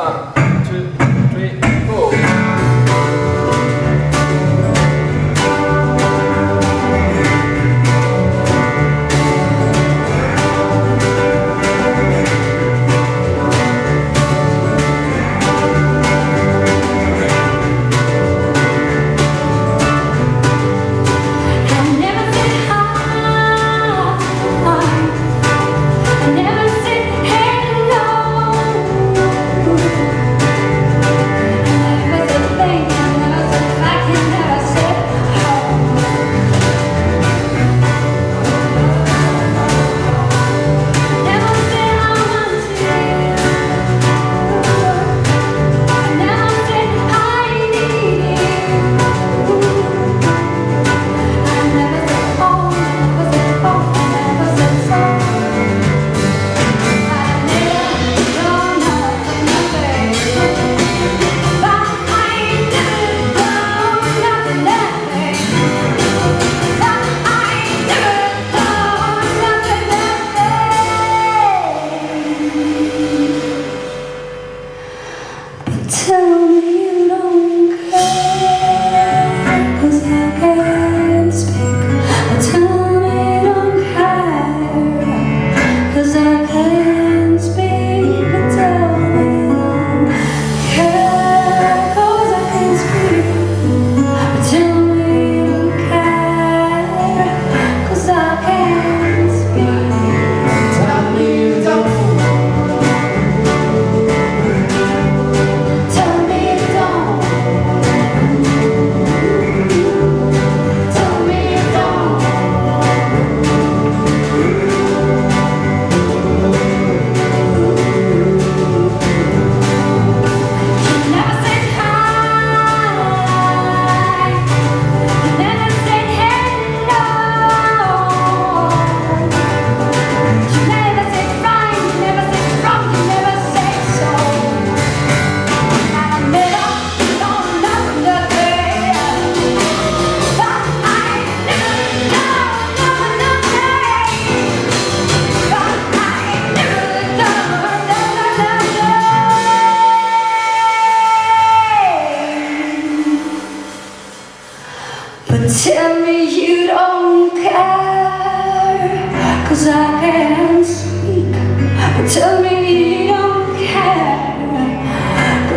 땅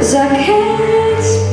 Cause I can't